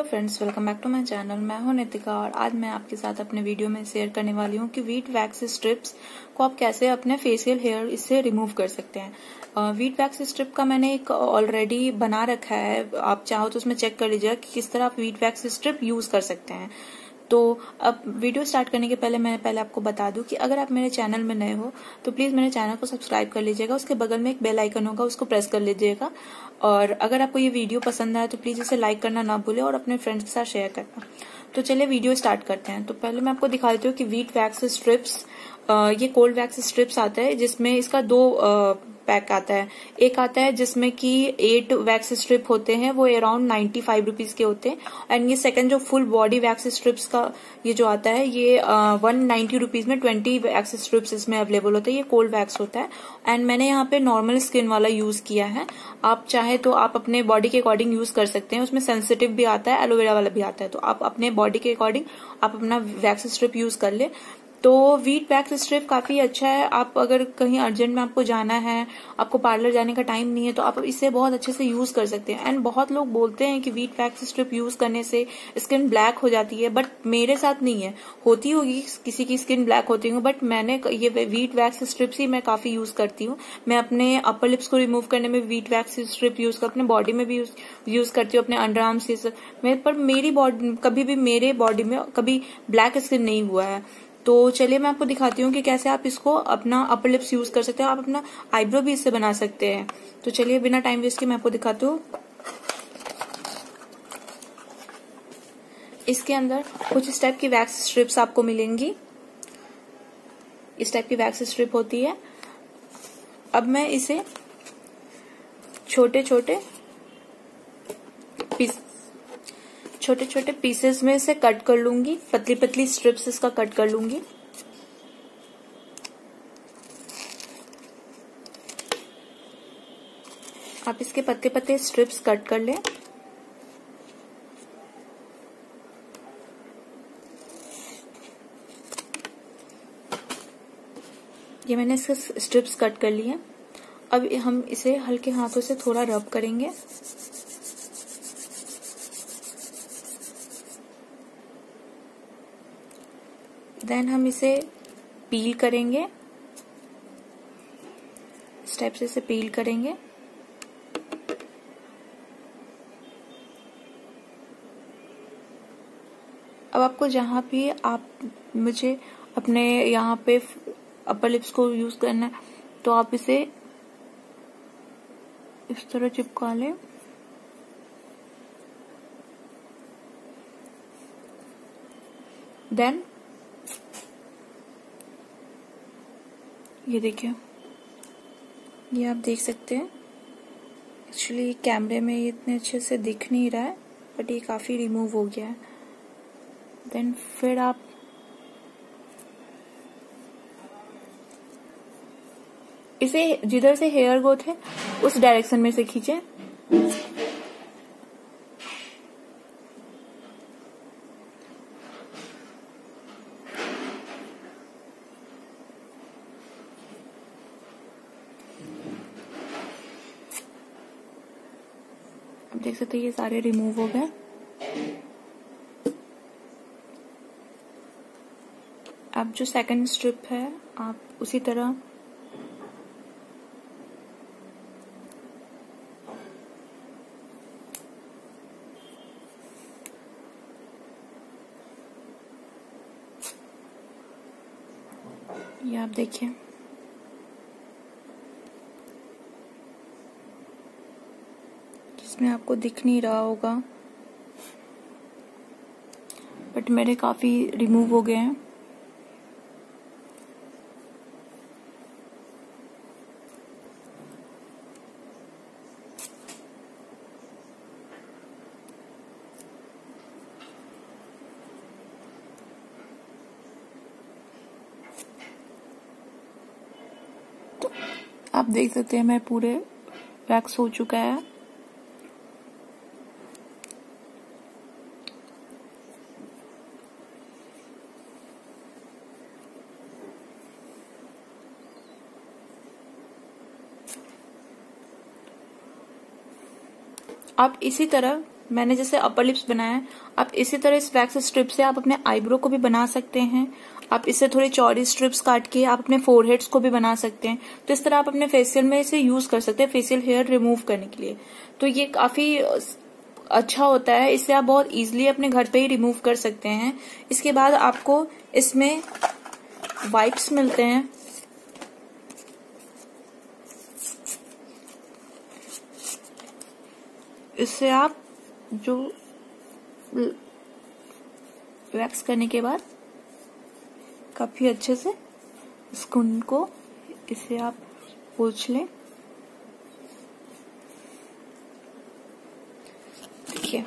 Hello friends, welcome back to my channel. मैं हूँ नितिका और आज मैं आपके साथ अपने वीडियो में शेयर करने वाली हूँ कि वीट वैक्स स्ट्रिप्स को आप कैसे अपने फेशियल हेयर इससे रिमूव कर सकते हैं। वीट वैक्स स्ट्रिप का मैंने एक ऑलरेडी बना रखा है। आप चाहो तो उसमें चेक कर लीजिएगा कि किस तरह आप वीट वैक्स स्ट्रिप यूज़ कर सकते हैं। तो अब वीडियो स्टार्ट करने के पहले मैं पहले आपको बता दूँ कि अगर आप मेरे चैनल में नए हो तो प्लीज़ मेरे चैनल को सब्सक्राइब कर लीजिएगा, उसके बगल में एक बेल आइकन होगा, उसको प्रेस कर लीजिएगा। और अगर आपको ये वीडियो पसंद आए तो प्लीज़ इसे लाइक करना ना भूले और अपने फ्रेंड्स के साथ शेयर करना। तो चलिए वीडियो स्टार्ट करते हैं। तो पहले मैं आपको दिखा देती हूँ कि वीट वैक्स स्ट्रिप्स ये कोल्ड वैक्स स्ट्रिप्स आता है, जिसमें इसका दो पैक आता है। एक आता है जिसमें कि एट वैक्स स्ट्रिप होते हैं, वो अराउंड नाइन्टी फाइव रुपीज़ के होते हैं। एंड ये सेकंड जो फुल बॉडी वैक्स स्ट्रिप्स का ये जो आता है, ये वन नाइन्टी रुपीज़ में ट्वेंटी वैक्स स्ट्रिप्स इसमें अवेलेबल होते हैं। ये कोल्ड वैक्स होता है। एंड मैंने यहाँ पे नॉर्मल स्किन वाला यूज़ किया है। आप चाहे तो आप अपने बॉडी के अकॉर्डिंग यूज़ कर सकते हैं। उसमें सेंसिटिव भी आता है एलोवेरा वाला भी आता है। तो आप अपने बॉडी के अकॉर्डिंग आप अपना वैक्स स्ट्रिप यूज़ कर ले। तो वीट वैक्स स्ट्रिप काफ़ी अच्छा है। आप अगर कहीं अर्जेंट में आपको जाना है, आपको पार्लर जाने का टाइम नहीं है तो आप इसे बहुत अच्छे से यूज़ कर सकते हैं। एंड बहुत लोग बोलते हैं कि वीट वैक्स स्ट्रिप यूज़ करने से स्किन ब्लैक हो जाती है बट मेरे साथ नहीं है। होती होगी, किसी की स्किन ब्लैक होती होगी बट मैंने ये वीट वैक्स स्ट्रिप्स ही मैं काफ़ी यूज़ करती हूँ। मैं अपने अपर लिप्स को रिमूव करने में वीट वैक्स स्ट्रिप यूज़ कर अपने बॉडी में भी यूज़ करती हूँ, अपने अंडर आर्म्स पर मेरी बॉडी कभी भी मेरे बॉडी में कभी ब्लैक स्किन नहीं हुआ है। तो चलिए मैं आपको दिखाती हूँ कि कैसे आप इसको अपना अपर लिप्स यूज़ कर सकते हैं, आप अपना आईब्रो भी इससे बना सकते हैं। तो चलिए बिना टाइम वेस्ट के मैं आपको दिखाती हूँ। इसके अंदर कुछ इस टाइप की वैक्स स्ट्रिप्स आपको मिलेंगी। इस टाइप की वैक्स स्ट्रिप होती है। अब मैं इसे छोटे छोटे छोटे छोटे पीसेस में इसे कट कर लूँगी। पतली पतली स्ट्रिप्स इसका कट कर लूँगी। आप इसके पत्ते पत्ते स्ट्रिप्स कट कर लें। ये मैंने इसके स्ट्रिप्स कट कर लिए। अब हम इसे हल्के हाथों से थोड़ा रब करेंगे। देन हम इसे पील करेंगे। इस टाइप से इसे पील करेंगे। अब आपको जहाँ भी आप, मुझे अपने यहाँ पे अपर लिप्स को यूज़ करना है तो आप इसे इस तरह चिपका लें। देन ये देखिए। ये आप देख सकते हैं। एक्चुअली कैमरे में ये इतने अच्छे से दिख नहीं रहा है बट ये काफ़ी रिमूव हो गया है। देन फिर आप इसे जिधर से हेयर ग्रोथ है, उस डायरेक्शन में से खींचे। आप देख सकते हैं ये सारे रिमूव हो गए। अब जो सेकंड स्ट्रिप है, आप उसी तरह ये आप देखिए। इसमें आपको दिख नहीं रहा होगा। बट मेरे काफ़ी रिमूव हो गए हैं। तो आप देख सकते हैं, मैं पूरे वैक्स हो चुका है। आप इसी तरह, मैंने जैसे अपर लिप्स बनाया है, आप इसी तरह इस वैक्स स्ट्रिप से आप अपने आईब्रो को भी बना सकते हैं। आप इससे थोड़ी चौड़ी स्ट्रिप्स काट के आप अपने फोरहेड्स को भी बना सकते हैं। तो इस तरह आप अपने फेशियल में इसे यूज़ कर सकते हैं फेशियल हेयर रिमूव करने के लिए। तो ये काफ़ी अच्छा होता है इसे आप बहुत इजीली अपने घर पे ही रिमूव कर सकते हैं। इसके बाद आपको इसमें वाइप्स मिलते हैं। इससे आप जो वैक्स करने के बाद काफ़ी अच्छे से स्किन को इसे आप पोछ लें। देखिए,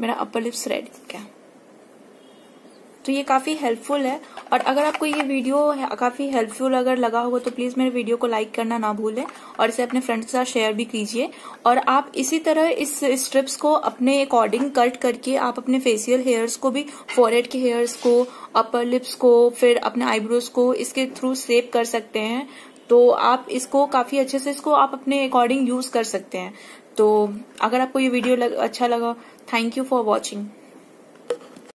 मेरा अपर लिप्स रेड क्या तो ये काफ़ी हेल्पफुल है। और अगर आपको ये वीडियो काफ़ी हेल्पफुल अगर लगा होगा तो प्लीज़ मेरे वीडियो को लाइक करना ना भूलें और इसे अपने फ्रेंड्स के साथ शेयर भी कीजिए। और आप इसी तरह इस स्ट्रिप्स को अपने अकॉर्डिंग कट करके आप अपने फेशियल हेयर्स को भी फोरहेड के हेयर्स को अपर लिप्स को फिर अपने आईब्रोज को इसके थ्रू सेव कर सकते हैं। तो आप इसको काफ़ी अच्छे से इसको आप अपने अकॉर्डिंग यूज़ कर सकते हैं। तो अगर आपको ये वीडियो लग, अच्छा लगा थैंक यू फॉर वॉचिंग